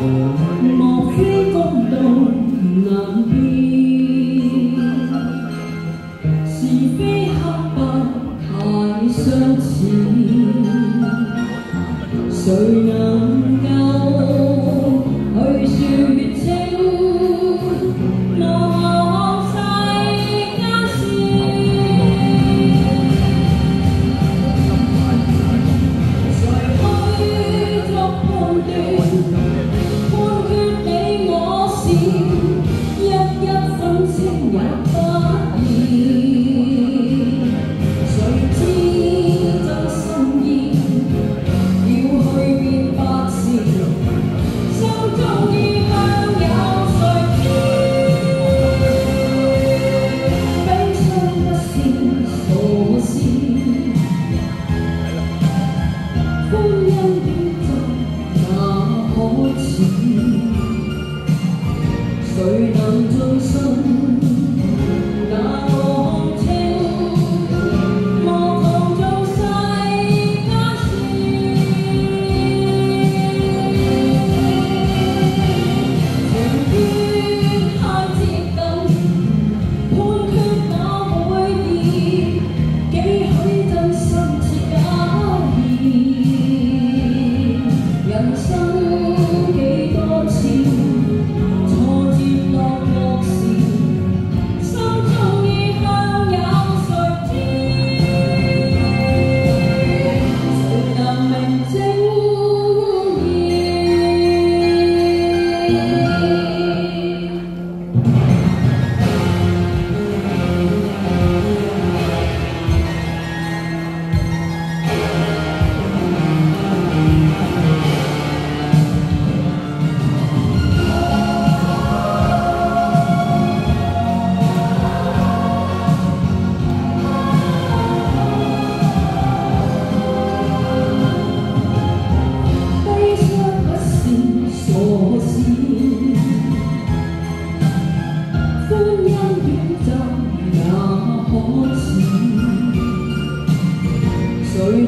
một khi con đầu ngàn đi chỉ vì hắc bạc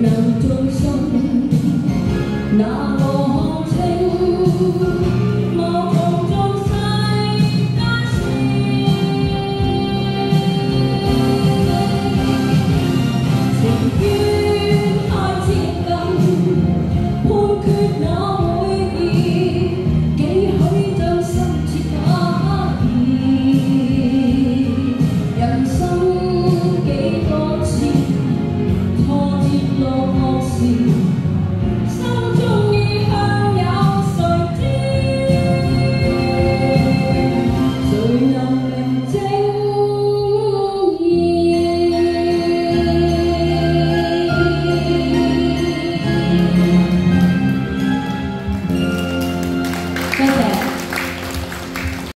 lòng trôi sông. Nào ngô hoa thanh